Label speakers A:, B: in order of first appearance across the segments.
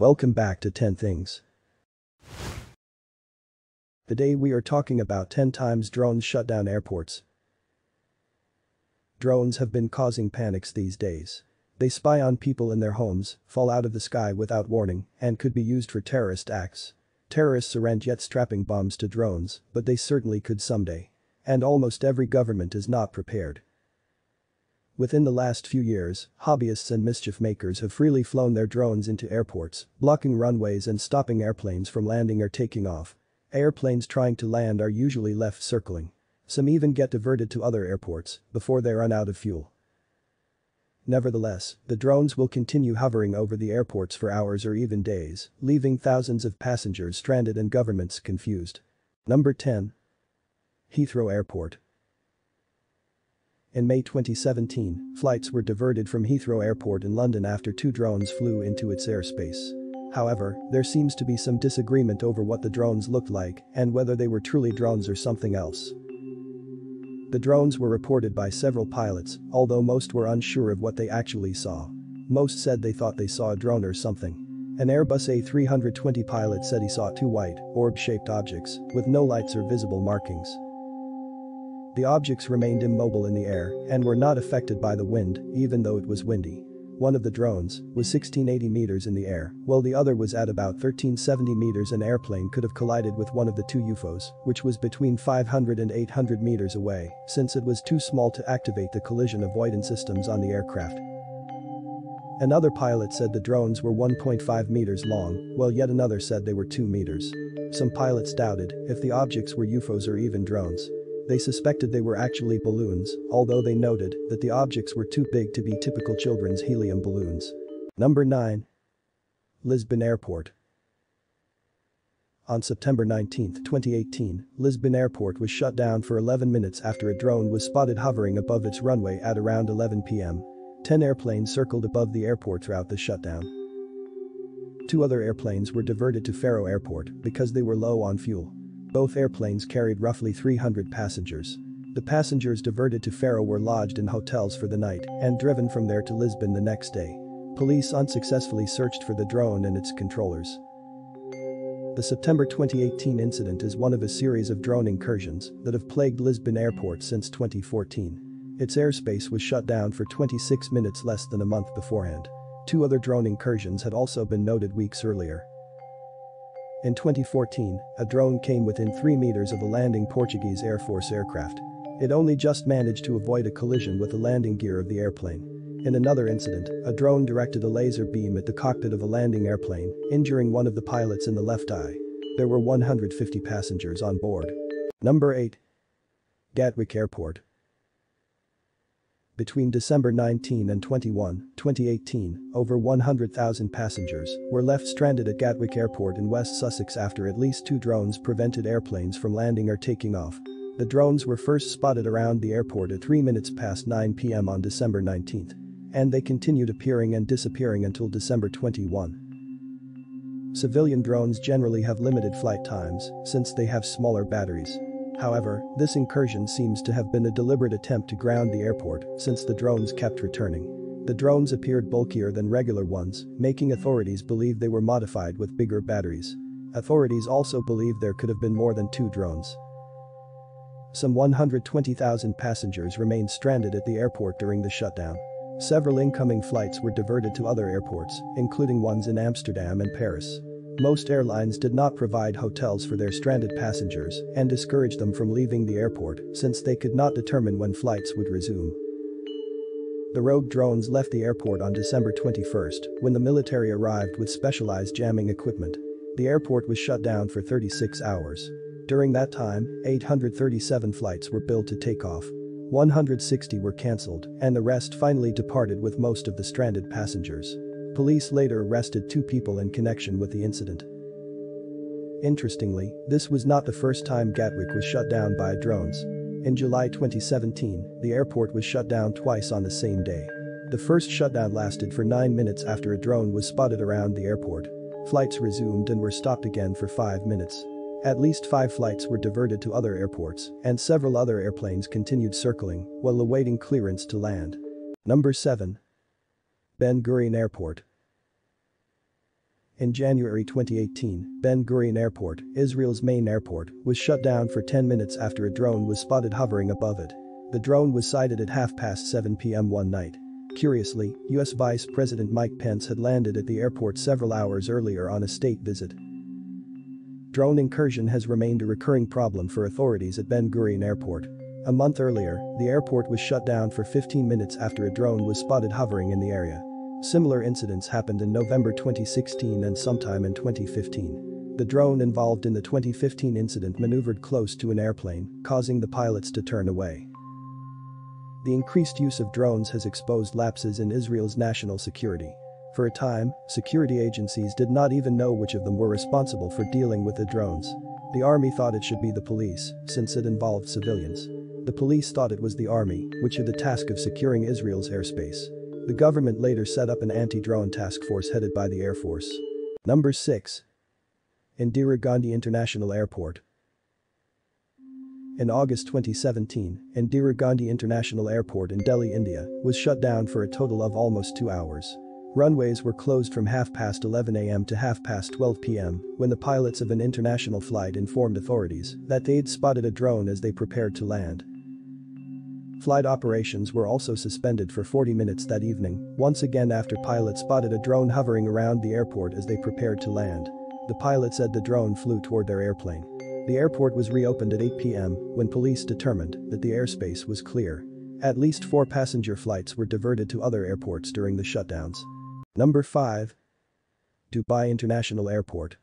A: Welcome back to 10 Things. Today we are talking about 10 times drones shut down airports. Drones have been causing panics these days. They spy on people in their homes, fall out of the sky without warning, and could be used for terrorist acts. Terrorists aren't yet strapping bombs to drones, but they certainly could someday. And almost every government is not prepared. Within the last few years, hobbyists and mischief makers have freely flown their drones into airports, blocking runways and stopping airplanes from landing or taking off. Airplanes trying to land are usually left circling. Some even get diverted to other airports before they run out of fuel. Nevertheless, the drones will continue hovering over the airports for hours or even days, leaving thousands of passengers stranded and governments confused. Number 10. Heathrow Airport in May 2017, flights were diverted from Heathrow Airport in London after two drones flew into its airspace. However, there seems to be some disagreement over what the drones looked like and whether they were truly drones or something else. The drones were reported by several pilots, although most were unsure of what they actually saw. Most said they thought they saw a drone or something. An Airbus A320 pilot said he saw two white, orb-shaped objects, with no lights or visible markings. The objects remained immobile in the air and were not affected by the wind, even though it was windy. One of the drones was 1680 meters in the air, while the other was at about 1370 meters an airplane could have collided with one of the two UFOs, which was between 500 and 800 meters away, since it was too small to activate the collision avoidance systems on the aircraft. Another pilot said the drones were 1.5 meters long, while yet another said they were 2 meters. Some pilots doubted if the objects were UFOs or even drones. They suspected they were actually balloons, although they noted that the objects were too big to be typical children's helium balloons. Number 9. Lisbon Airport. On September 19, 2018, Lisbon Airport was shut down for 11 minutes after a drone was spotted hovering above its runway at around 11 p.m. 10 airplanes circled above the airport throughout the shutdown. Two other airplanes were diverted to Faro Airport because they were low on fuel. Both airplanes carried roughly 300 passengers. The passengers diverted to Faro were lodged in hotels for the night and driven from there to Lisbon the next day. Police unsuccessfully searched for the drone and its controllers. The September 2018 incident is one of a series of drone incursions that have plagued Lisbon airport since 2014. Its airspace was shut down for 26 minutes less than a month beforehand. Two other drone incursions had also been noted weeks earlier. In 2014, a drone came within 3 meters of a landing Portuguese Air Force aircraft. It only just managed to avoid a collision with the landing gear of the airplane. In another incident, a drone directed a laser beam at the cockpit of a landing airplane, injuring one of the pilots in the left eye. There were 150 passengers on board. Number 8. Gatwick Airport. Between December 19 and 21, 2018, over 100,000 passengers were left stranded at Gatwick Airport in West Sussex after at least two drones prevented airplanes from landing or taking off. The drones were first spotted around the airport at 3 minutes past 9 pm on December 19. And they continued appearing and disappearing until December 21. Civilian drones generally have limited flight times since they have smaller batteries. However, this incursion seems to have been a deliberate attempt to ground the airport since the drones kept returning. The drones appeared bulkier than regular ones, making authorities believe they were modified with bigger batteries. Authorities also believe there could have been more than two drones. Some 120,000 passengers remained stranded at the airport during the shutdown. Several incoming flights were diverted to other airports, including ones in Amsterdam and Paris. Most airlines did not provide hotels for their stranded passengers and discouraged them from leaving the airport since they could not determine when flights would resume. The rogue drones left the airport on December 21 when the military arrived with specialized jamming equipment. The airport was shut down for 36 hours. During that time, 837 flights were billed to take off. 160 were cancelled, and the rest finally departed with most of the stranded passengers. Police later arrested two people in connection with the incident. Interestingly, this was not the first time Gatwick was shut down by drones. In July 2017, the airport was shut down twice on the same day. The first shutdown lasted for 9 minutes after a drone was spotted around the airport. Flights resumed and were stopped again for 5 minutes. At least 5 flights were diverted to other airports, and several other airplanes continued circling while awaiting clearance to land. Number 7. Ben Gurion Airport In January 2018, Ben Gurion Airport, Israel's main airport, was shut down for 10 minutes after a drone was spotted hovering above it. The drone was sighted at half past 7 p.m. one night. Curiously, US Vice President Mike Pence had landed at the airport several hours earlier on a state visit. Drone incursion has remained a recurring problem for authorities at Ben Gurion Airport. A month earlier, the airport was shut down for 15 minutes after a drone was spotted hovering in the area. Similar incidents happened in November 2016 and sometime in 2015. The drone involved in the 2015 incident maneuvered close to an airplane, causing the pilots to turn away. The increased use of drones has exposed lapses in Israel's national security. For a time, security agencies did not even know which of them were responsible for dealing with the drones. The army thought it should be the police, since it involved civilians. The police thought it was the army, which had the task of securing Israel's airspace. The government later set up an anti-drone task force headed by the Air Force. Number 6. Indira Gandhi International Airport. In August 2017, Indira Gandhi International Airport in Delhi, India, was shut down for a total of almost two hours. Runways were closed from half past 11 am to half past 12 pm when the pilots of an international flight informed authorities that they'd spotted a drone as they prepared to land. Flight operations were also suspended for 40 minutes that evening, once again after pilots spotted a drone hovering around the airport as they prepared to land. The pilot said the drone flew toward their airplane. The airport was reopened at 8 p.m. when police determined that the airspace was clear. At least four passenger flights were diverted to other airports during the shutdowns. Number 5. Dubai International Airport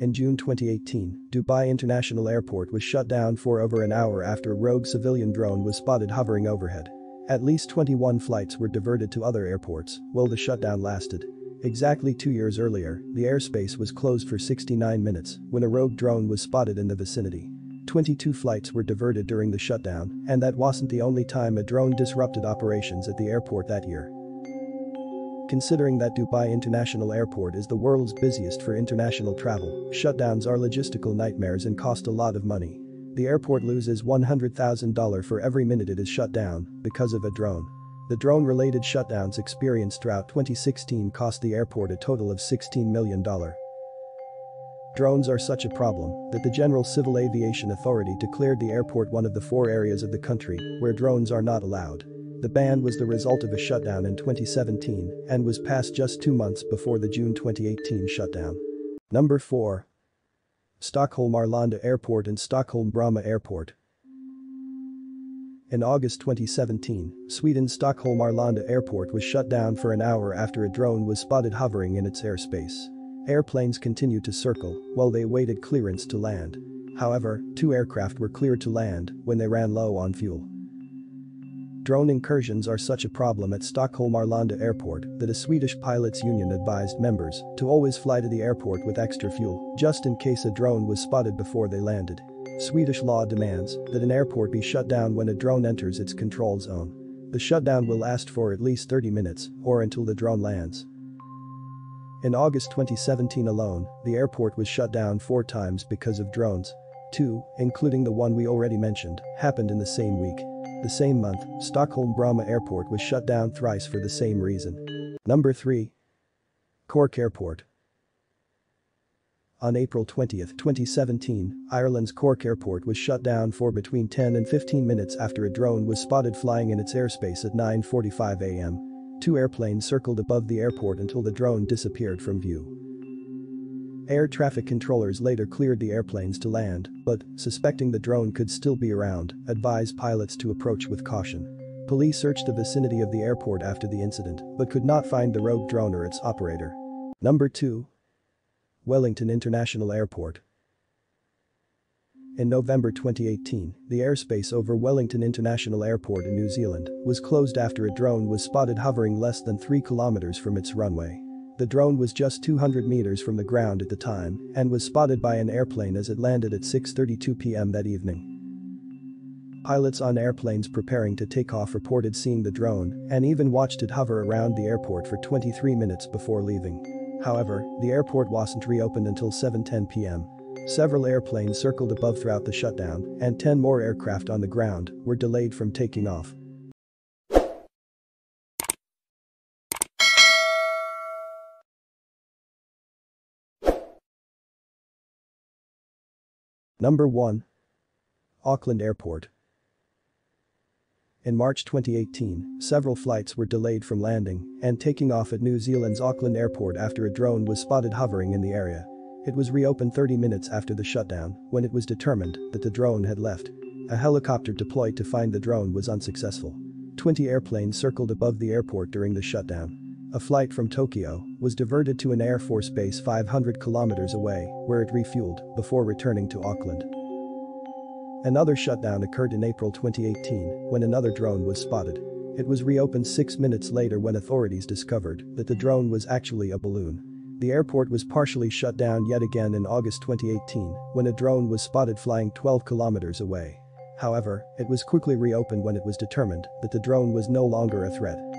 A: in June 2018, Dubai International Airport was shut down for over an hour after a rogue civilian drone was spotted hovering overhead. At least 21 flights were diverted to other airports while the shutdown lasted. Exactly two years earlier, the airspace was closed for 69 minutes when a rogue drone was spotted in the vicinity. 22 flights were diverted during the shutdown, and that wasn't the only time a drone disrupted operations at the airport that year. Considering that Dubai International Airport is the world's busiest for international travel, shutdowns are logistical nightmares and cost a lot of money. The airport loses $100,000 for every minute it is shut down because of a drone. The drone-related shutdowns experienced throughout 2016 cost the airport a total of $16 million. Drones are such a problem that the General Civil Aviation Authority declared the airport one of the four areas of the country where drones are not allowed. The ban was the result of a shutdown in 2017 and was passed just two months before the June 2018 shutdown. Number 4. Stockholm Arlanda Airport and Stockholm Bromma Airport. In August 2017, Sweden's Stockholm Arlanda Airport was shut down for an hour after a drone was spotted hovering in its airspace. Airplanes continued to circle while they awaited clearance to land. However, two aircraft were cleared to land when they ran low on fuel. Drone incursions are such a problem at Stockholm Arlanda Airport that a Swedish pilots union advised members to always fly to the airport with extra fuel, just in case a drone was spotted before they landed. Swedish law demands that an airport be shut down when a drone enters its control zone. The shutdown will last for at least 30 minutes or until the drone lands. In August 2017 alone, the airport was shut down four times because of drones. Two, including the one we already mentioned, happened in the same week. The same month, Stockholm Bromma Airport was shut down thrice for the same reason. Number 3. Cork Airport. On April 20, 2017, Ireland's Cork Airport was shut down for between 10 and 15 minutes after a drone was spotted flying in its airspace at 9.45 am. Two airplanes circled above the airport until the drone disappeared from view. Air traffic controllers later cleared the airplanes to land, but, suspecting the drone could still be around, advised pilots to approach with caution. Police searched the vicinity of the airport after the incident, but could not find the rogue drone or its operator. Number 2. Wellington International Airport. In November 2018, the airspace over Wellington International Airport in New Zealand was closed after a drone was spotted hovering less than 3 kilometers from its runway. The drone was just 200 meters from the ground at the time and was spotted by an airplane as it landed at 6.32 pm that evening. Pilots on airplanes preparing to take off reported seeing the drone and even watched it hover around the airport for 23 minutes before leaving. However, the airport wasn't reopened until 7.10 pm. Several airplanes circled above throughout the shutdown and 10 more aircraft on the ground were delayed from taking off. Number 1. Auckland Airport. In March 2018, several flights were delayed from landing and taking off at New Zealand's Auckland Airport after a drone was spotted hovering in the area. It was reopened 30 minutes after the shutdown when it was determined that the drone had left. A helicopter deployed to find the drone was unsuccessful. 20 airplanes circled above the airport during the shutdown. A flight from Tokyo was diverted to an Air Force base 500 kilometers away where it refueled before returning to Auckland. Another shutdown occurred in April 2018 when another drone was spotted. It was reopened six minutes later when authorities discovered that the drone was actually a balloon. The airport was partially shut down yet again in August 2018 when a drone was spotted flying 12 kilometers away. However, it was quickly reopened when it was determined that the drone was no longer a threat